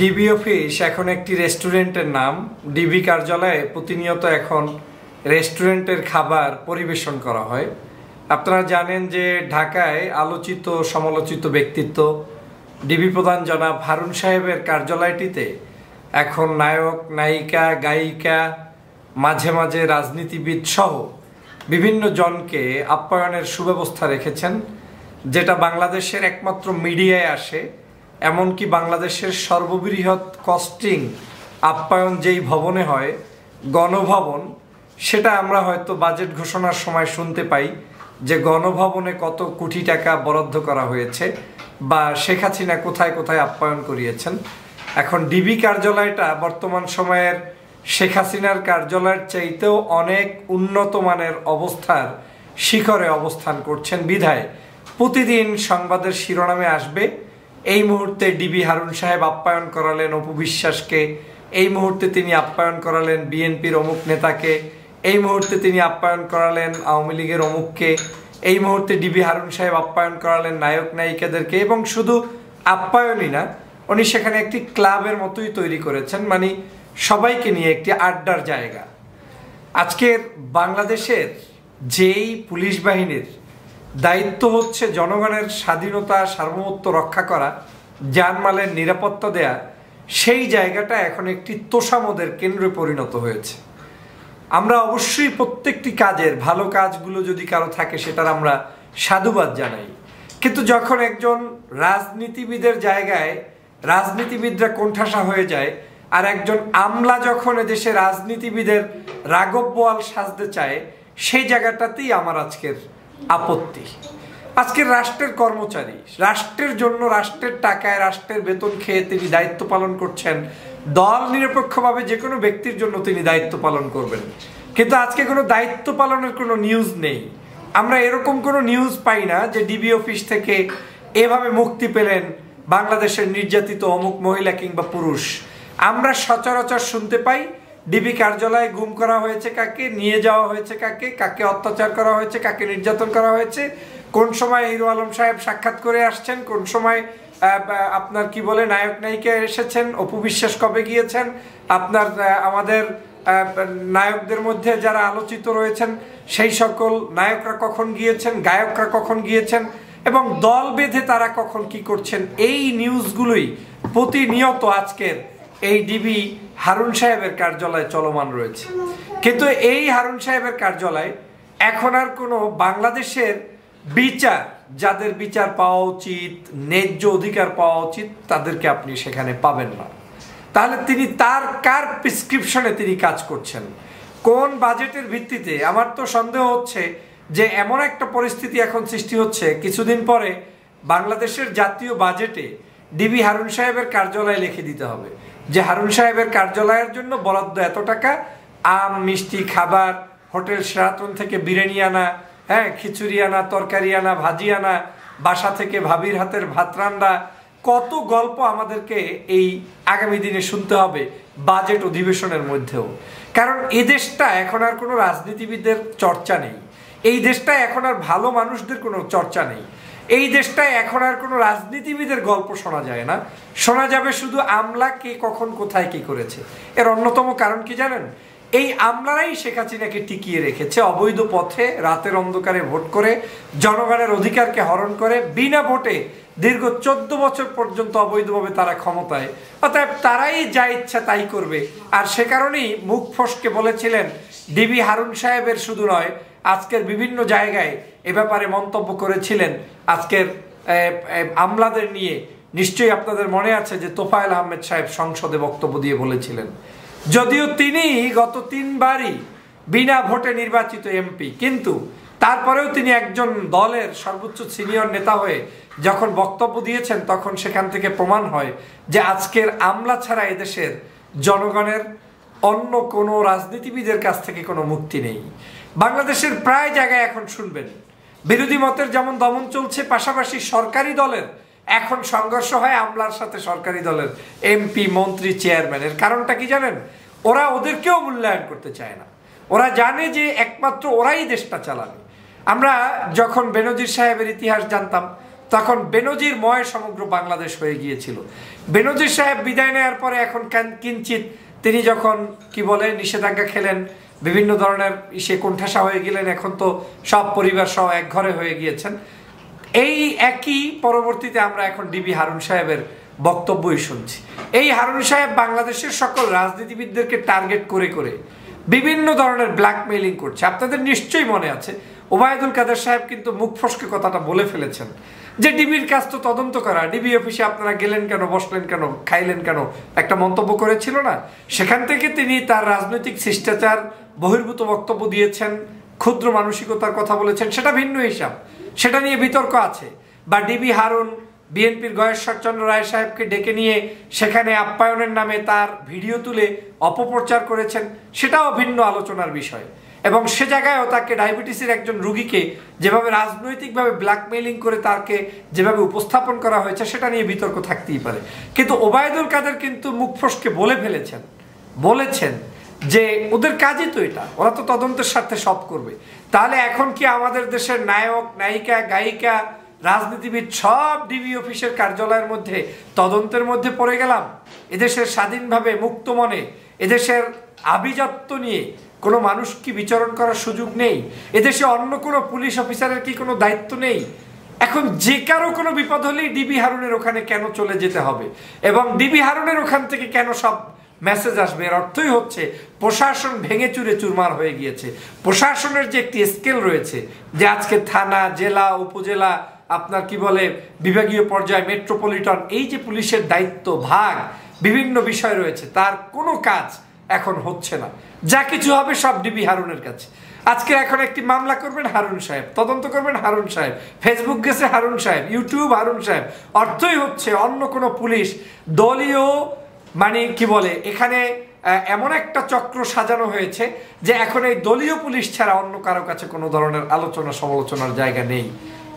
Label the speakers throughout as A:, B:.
A: DB office এখন একটি রেস্টুরেন্টের নাম। ডিবি কার্যালয়ে প্রতিনিয়ত এখন রেস্টুরেন্টের খাবার পরিবেশন করা হয়। আপনারা জানেন যে ঢাকায় আলোচিত, সমালোচিত ব্যক্তিত্ব ডিবি প্রধান জনাব হারুন সাহেবের কার্যালয়টিতে এখন নায়ক, নায়িকা, গায়িকা, মাঝে মাঝে রাজনীতিবিদ সহ বিভিন্ন জনকে আপ্যায়নের সুব্যবস্থা রেখেছেন, যেটা বাংলাদেশের একমাত্র মিডিয়ায় আসে। এমনকি বাংলাদেশের সর্ববৃহৎ কস্টিং আপ্যায়ন যেই ভবনে হয়, গণভবন, সেটা আমরা হয়তো বাজেট ঘোষণার সময় শুনতে পাই যে গণভবনে কত কোটি টাকা বরাদ্দ করা হয়েছে বা শেখ হাসিনা কোথায় কোথায় আপ্যায়ন করিয়েছেন। এখন ডিবি কার্যালয়টা বর্তমান সময়ের শেখ হাসিনার কার্যালয়ের চাইতেও অনেক উন্নত মানের অবস্থার শিখরে অবস্থান করছেন বিধায়। প্রতিদিন সংবাদের শিরোনামে আসবে এই মুহূর্তে ডিবি হারুন সাহেব আপ্যায়ন করালেন অপু বিশ্বাসকে, এই মুহূর্তে তিনি আপ্যায়ন করালেন বিএনপির অমুক নেতাকে, এই মুহূর্তে তিনি আপ্যায়ন করালেন আওয়ামী লীগের অমুককে, এই মুহূর্তে ডিবি হারুন সাহেব আপ্যায়ন করালেন নায়ক নায়িকাদেরকে এবং শুধু আপ্যায়নই না, উনি সেখানে একটি ক্লাবের মতোই তৈরি করেছেন মানে সবাইকে নিয়ে একটি আড্ডার জায়গা। আজকের বাংলাদেশের যেই পুলিশ বাহিনীর দায়িত্ব হচ্ছে জনগণের স্বাধীনতা, সার্বভৌমত্ব রক্ষা করা জানমালের নিরাপত্তা দেয়া। সেই জায়গাটা এখন একটি তোষামদের কেন্দ্রে পরিণত হয়েছে। আমরা অবশ্যই প্রত্যেকটি কাজের ভালো কাজগুলো যদি কারও থাকে সেটার আমরা সাধুবাদ জানাই। কিন্তু যখন একজন রাজনীতিবিদের জায়গায় রাজনীতিবিদরা কোণঠাসা হয়ে যায় আর একজন আমলা যখন এদেশে রাজনীতিবিদের রাগব বোয়াল সাজতে চায়, সেই জায়গাটাতেই আমার আজকের আপত্তি। আজকের রাষ্ট্রের কর্মচারী, রাষ্ট্রের জন্য রাষ্ট্রের টাকায় রাষ্ট্রের বেতন খেয়ে তিনি দায়িত্ব পালন করছেন। দল নিরপেক্ষভাবে যে কোনো ব্যক্তির জন্য তিনি দায়িত্ব পালন করবেন। কিন্তু আজকে কোনো দায়িত্ব পালনের কোনো নিউজ নেই। আমরা এরকম কোনো নিউজ পাই না যে ডিবি অফিস থেকে এভাবে মুক্তি পেলেন বাংলাদেশের নির্যাতিত অমুক মহিলা কিংবা পুরুষ। আমরা সচরাচর শুনতে পাই ডিবি কার্যালয়ে গুম করা হয়েছে কাকে, নিয়ে যাওয়া হয়েছে কাকে কাকে অত্যাচার করা হয়েছে, কাকে নির্যাতন করা হয়েছে, কোন সময় হিরো আলম সাহেব সাক্ষাৎ করে আসছেন, কোন সময় আপনার কি বলে, নায়ক নায়িকা এসেছেন, অপু বিশ্বাস কবে গিয়েছেন, আপনার আমাদের নায়কদের মধ্যে যারা আলোচিত রয়েছেন, সেই সকল নায়করা কখন গিয়েছেন, গায়করা কখন গিয়েছেন, এবং দল বেঁধে তারা কখন কি করছেন, এই নিউজগুলোই প্রতিনিয়ত আজকের এই ডিবি হারুন সাহেবের কার্যালয়ে চলমান রয়েছে। কিন্তু এই হারুন সাহেবের কার্যালয় এখন আর কোনো বাংলাদেশের বিচার, যাদের বিচার পাওয়া উচিত, ন্যায্য অধিকার পাওয়া উচিত, তাদেরকে আপনি সেখানে পাবেন না। তাহলে তিনি তার, কার প্রেসক্রিপশনে তিনি কাজ করছেন? কোন বাজেটের ভিত্তিতে? আমার তো সন্দেহ হচ্ছে যে এমন একটা পরিস্থিতি এখন সৃষ্টি হচ্ছে। কিছুদিন পরে বাংলাদেশের জাতীয় বাজেটে ডিবি হারুন সাহেবের কার্যালয়ে লিখে দিতে হবে। যে হারুন সাহেবের কার্যালয়ের জন্য বরাদ্দ এত টাকা, আম, মিষ্টি, খাবার, হোটেল সেরাতন থেকে বিরিয়ানি আনা হ্যাঁ খিচুড়ি আনা, তরকারি আনা, ভাজি আনা, বাসা থেকে ভাবির হাতের ভাত রান্না, কত গল্প আমাদেরকে এই আগামী দিনে শুনতে হবে বাজেট অধিবেশনের মধ্যেও। কারণ এ দেশটা এখন আর কোনো রাজনীতিবিদদের চর্চা নেই। এই দেশটা এখন আর ভালো মানুষদের কোনো চর্চা নেই। এই দেশটায় এখন আর কোনো রাজনীতিবিদের গল্প শোনা যায় না। শোনা যাবে শুধু আমলা কে কখন, কোথায়, কি করেছে। এর অন্যতম কারণ কি জানেন? এই আমলারাই শেখ হাসিনাকে টিকিয়ে রেখেছে, অবৈধ পথে রাতের অন্ধকারে ভোট করে, জনগণের অধিকারকে হরণ করে, বিনা ভোটে দীর্ঘ চোদ্দ বছর পর্যন্ত অবৈধভাবে তারা ক্ষমতায়। অতএব তারাই যা ইচ্ছা তাই করবে। আর সে কারণেই মুখ ফসকে বলেছিলেন, ডিবি হারুন সাহেবের শুধু নয় আজকের বিভিন্ন জায়গায় এ ব্যাপারে মন্তব্য করেছিলেন। আজকের আমলাদের নিয়ে নিশ্চয়ই আপনাদের মনে আছে যে তোফায়েল আহমেদ সাহেব সংসদে বক্তব্য দিয়ে বলেছিলেন। যদিও তিনি গত তিনবারই বিনা ভোটে নির্বাচিত এমপি, কিন্তু তারপরেও তিনি একজন দলের সর্বোচ্চ সিনিয়র নেতা হয়ে যখন বক্তব্য দিয়েছেন তখন সেখান থেকে প্রমাণ হয় যে আজকের আমলা ছাড়া এদেশের জনগণের অন্য কোনো রাজনীতিবিদের কাছ থেকে কোনো মুক্তি নেই। বাংলাদেশের প্রায় জায়গায় এখন শুনবেন। বিরোধী মতের যেমন দমন চলছে, পাশাপাশি সরকারি দলের এখন সংঘর্ষ হয় আমলার সাথে সরকারি দলের এমপি, মন্ত্রী, চেয়ারম্যানের। কারণটা কি জানেন? ওরা ওদেরকেও মূল্যায়ন করতে চায় না। ওরা জানে যে একমাত্র ওরাই দেশটা চালাবে। আমরা যখন বেনজির সাহেবের ইতিহাস জানতাম, তখন বেনজির ময় সমগ্র বাংলাদেশ হয়ে গিয়েছিল। বেনজির সাহেব বিদায় নেওয়ার পরে এখন কিঞ্চিত তিনি যখন, কি বলে, নিষেধাজ্ঞা খেলেন বিভিন্ন ধরনের সে কোণঠাসা হয়ে গেলেন, এখন তো সব পরিবার সহ এক ঘরে হয়ে গিয়েছেন। এই একই পরবর্তীতে আমরা এখন ডিবি হারুন সাহেবের বক্তব্যই শুনছি। এই হারুন সাহেব বাংলাদেশের সকল রাজনীতিবিদদেরকে টার্গেট করে করে বিভিন্ন ধরনের ব্ল্যাকমেইলিং করছে। আপনাদের নিশ্চয়ই মনে আছে ওবায়দুল কাদের সাহেব কিন্তু মুখ ফসকে কথাটা বলে ফেলেছেন। যে ডিবির কাজ তো তদন্ত করা, ডিবি অফিসে আপনারা গেলেন কেন, বসলেন কেন, খাইলেন কেন, একটা মন্তব্য করেছিল না? সেখান থেকে তিনি তার রাজনৈতিক শিষ্টাচার, বহির্ভূত বক্তব্য দিয়েছেন, ক্ষুদ্র মানসিকতার কথা বলেছেন, সেটা ভিন্ন হিসাব। সেটা নিয়ে বিতর্ক আছে। বা ডিবি হারুন বিএনপির গয়েশ্বরচন্দ্র রায় সাহেবকে ডেকে নিয়ে সেখানে আপ্যায়নের নামে তার ভিডিও তুলে অপপ্রচার করেছেন, সেটাও ভিন্ন আলোচনার বিষয়। এবং সে জায়গায়ও তাকে ডায়াবেটিসের একজন রুগীকে যেভাবে রাজনৈতিকভাবে ব্ল্যাকমেইলিং করে তাকে যেভাবে উপস্থাপন করা হয়েছে, সেটা নিয়ে বিতর্ক থাকতেই পারে। কিন্তু ওবায়দুল কাদের কিন্তু মুখ ফসকে বলে ফেলেছেন, বলেছেন যে ওদের কাজই তো এটা, ওরা তো তদন্তের স্বার্থে সব করবে। তাহলে এখন কি আমাদের দেশের নায়ক, নায়িকা, গায়িকা, রাজনীতিবিদ সব ডিবি অফিসের কার্যালয়ের মধ্যে তদন্তের মধ্যে পড়ে গেলাম? এদেশের স্বাধীনভাবে মুক্ত মনে এদেশের আভিজাত্য নিয়ে কোনো মানুষ কি বিচরণ করার সুযোগ নেই? এদেশে অন্য কোনো পুলিশ অফিসারের কি কোনো দায়িত্ব নেই? এখন যে কারও কোনো বিপদ হলেই ডিবি হারুনের ওখানে কেন চলে যেতে হবে? এবং ডিবি হারুনের ওখান থেকে কেন সব মেসেজ আসবে? এর অর্থই হচ্ছে প্রশাসন ভেঙে চুরে চুরমার হয়ে গিয়েছে। প্রশাসনের যে একটি স্কেল রয়েছে, যে আজকে থানা, জেলা, উপজেলা, আপনার কি বলে বিভাগীয় পর্যায়ে মেট্রোপলিটন এই যে পুলিশের দায়িত্ব, ভাগ বিভিন্ন বিষয় রয়েছে, তার কোনো কাজ এখন হচ্ছে না। যা কিছু হবে সব ডিবি হারুনের কাছে। আজকে এখন একটি মামলা করবেন হারুন সাহেব, তদন্ত করবেন হারুন সাহেব, ফেসবুক গেছে হারুন সাহেব, ইউটিউব হারুন সাহেব, অর্থই হচ্ছে অন্য কোনো পুলিশ, দলীয় মানে কি বলে, এখানে এমন একটা চক্র সাজানো হয়েছে যে এখন এই দলীয় পুলিশ ছাড়া অন্য কারও কাছে কোনো ধরনের আলোচনা সমালোচনার জায়গা নেই।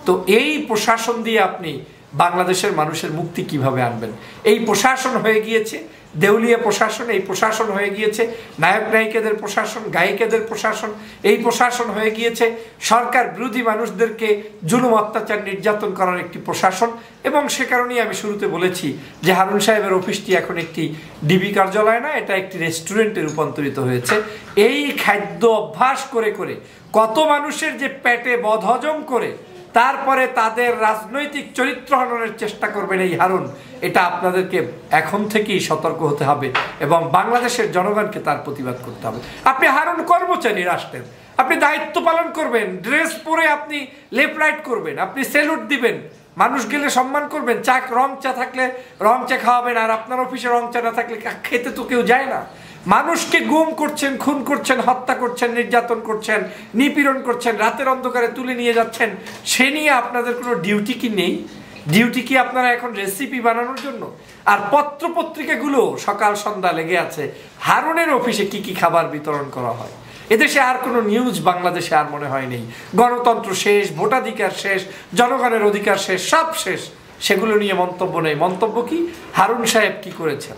A: তো এই প্রশাসন দিয়ে আপনি বাংলাদেশের মানুষের মুক্তি কীভাবে আনবেন? এই প্রশাসন হয়ে গিয়েছে, দেউলিয়া প্রশাসন, এই প্রশাসন হয়ে গিয়েছে, নায়ক নায়িকাদের প্রশাসন, গায়িকাদের প্রশাসন, এই প্রশাসন হয়ে গিয়েছে, সরকার বিরোধী মানুষদেরকে জুলুম, অত্যাচার, নির্যাতন করার একটি প্রশাসন। এবং সে কারণেই আমি শুরুতে বলেছি যে হারুন সাহেবের অফিসটি এখন একটি ডিবি কার্যালয় না, এটা একটি রেস্টুরেন্টে রূপান্তরিত হয়েছে। এই খাদ্য অভ্যাস করে করে কত মানুষের যে পেটে বদহজম করে তারপরে তাদের রাজনৈতিক চরিত্র হননের চেষ্টা করবেন এই হারুন। এটা আপনাদেরকে এখন থেকেই সতর্ক হতে হবে এবং বাংলাদেশের জনগণকে তার প্রতিবাদ করতে হবে। আপনি হারুন কর্মচারী রাষ্ট্রের। আপনি দায়িত্ব পালন করবেন, ড্রেস পরে আপনি লেফট রাইট করবেন, আপনি সেলুট দিবেন, মানুষ গেলে সম্মান করবেন চা রং চা থাকলে রং চা খাওয়াবেন, আর আপনার অফিসে রং চা না থাকলে খেতে তো কেউ যায় না। মানুষকে গুম করছেন, খুন করছেন, হত্যা করছেন, নির্যাতন করছেন, নিপীড়ন করছেন, রাতের অন্ধকারে তুলে নিয়ে যাচ্ছেন, সে নিয়ে আপনাদের কোনো ডিউটি কি নেই? ডিউটি কি আপনারা এখন রেসিপি বানানোর জন্য? আর পত্র পত্রিকাগুলো সকাল সন্ধ্যা লেগে আছে, হারুনের অফিসে কি কি খাবার বিতরণ করা হয়? এদেশে আর কোনো নিউজ বাংলাদেশে আর মনে হয় নেই। গণতন্ত্র শেষ, ভোটাধিকার শেষ, জনগণের অধিকার শেষ, সব শেষ। সেগুলো নিয়ে মন্তব্য নেই। মন্তব্য কি? হারুন সাহেব কি করেছেন?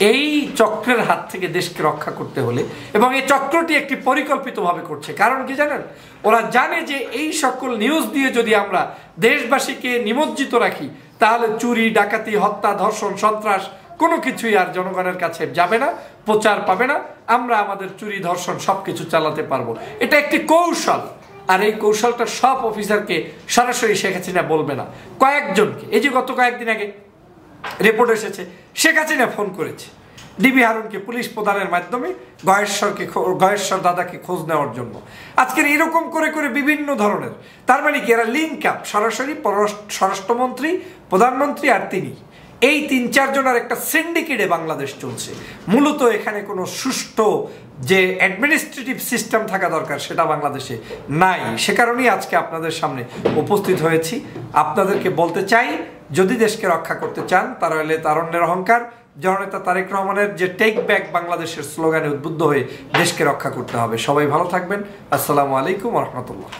A: এই চক্রের হাত থেকে দেশকে রক্ষা করতে হলে এবং এই চক্রটি একটি পরিকল্পিতভাবে করছে। কারণ কি জানেন? ওরা জানে যে এই সকল নিউজ দিয়ে যদি আমরা দেশবাসীকে নিমজ্জিত রাখি, তাহলে চুরি, ডাকাতি, হত্যা, ধর্ষণ, সন্ত্রাস কোনো কিছুই আর জনগণের কাছে যাবে না, প্রচার পাবে না। আমরা আমাদের চুরি, ধর্ষণ সব কিছু চালাতে পারব। এটা একটি কৌশল। আর এই কৌশলটা সব অফিসারকে সরাসরি শেখ হাসিনা বলবে না। কয়েকজনকে। এই যে গত কয়েকদিন আগে রিপোর্ট এসেছে। শেখ হাসিনা ফোন করেছে। ডিবি হারুনকে পুলিশ প্রদানের মাধ্যমে গয়েশ্বরকে গয়েশ্বর দাদাকে খোঁজ নেওয়ার জন্য। আজকের এরকম করে করে বিভিন্ন ধরনের। তার মানে কি, এরা লিঙ্ক আপ সরাসরি স্বরাষ্ট্রমন্ত্রী, প্রধানমন্ত্রী আর তিনি। এই তিন চারজনের একটা সিন্ডিকেটে বাংলাদেশ চলছে। মূলত এখানে কোনো সুষ্ঠু যে অ্যাডমিনিস্ট্রেটিভ সিস্টেম থাকা দরকার সেটা বাংলাদেশে নাই। সে কারণেই আজকে আপনাদের সামনে উপস্থিত হয়েছি। আপনাদেরকে বলতে চাই যদি দেশকে রক্ষা করতে চান তাহলে তারণ্যের অহংকার। জননেতা তারেক রহমানের যে টেক ব্যাক বাংলাদেশের স্লোগানে উদ্বুদ্ধ হয়ে দেশকে রক্ষা করতে হবে। সবাই ভালো থাকবেন। আসসালামু আলাইকুম রহমতুল্লাহ।